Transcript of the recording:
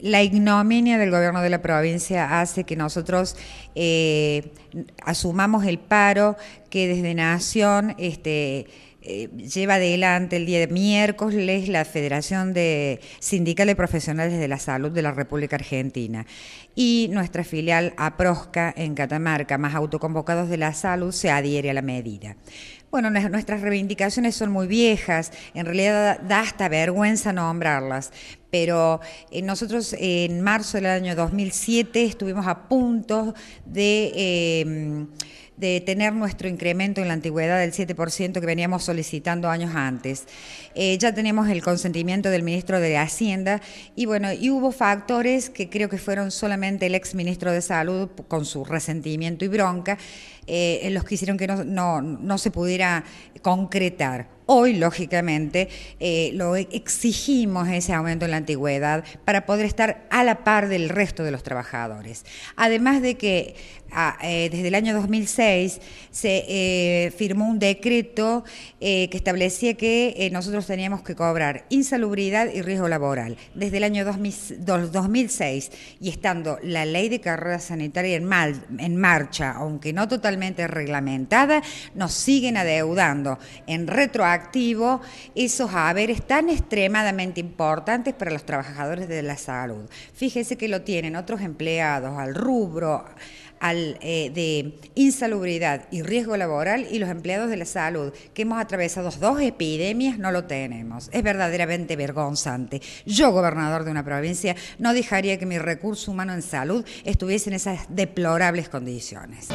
la ignominia del gobierno de la provincia hace que nosotros eh, asumamos el paro que desde Nación este, eh, lleva adelante el día de miércoles la Federación de Sindical Profesionales de la Salud de la República Argentina y nuestra filial APROSCA en Catamarca, más autoconvocados de la salud, se adhiere a la medida. Bueno, nuestras reivindicaciones son muy viejas, en realidad da hasta vergüenza nombrarlas, pero eh, nosotros en marzo del año 2007 estuvimos a punto de... Eh, de tener nuestro incremento en la antigüedad del 7% que veníamos solicitando años antes. Eh, ya tenemos el consentimiento del ministro de Hacienda y bueno, y hubo factores que creo que fueron solamente el ex ministro de Salud con su resentimiento y bronca, eh, los que hicieron que no, no, no se pudiera concretar. Hoy, lógicamente, eh, lo exigimos ese aumento en la antigüedad para poder estar a la par del resto de los trabajadores. Además de que ah, eh, desde el año 2006 se eh, firmó un decreto que establecía que nosotros teníamos que cobrar insalubridad y riesgo laboral. Desde el año 2006 y estando la ley de carrera sanitaria en, en marcha, aunque no totalmente reglamentada, nos siguen adeudando en retroactivo esos haberes tan extremadamente importantes para los trabajadores de la salud. Fíjese que lo tienen otros empleados al rubro al, eh, de insalubridad y riesgo laboral y los empleados de la salud, que hemos atravesado dos epidemias, no lo tenemos. Es verdaderamente vergonzante. Yo, gobernador de una provincia, no dejaría que mi recurso humano en salud estuviese en esas deplorables condiciones.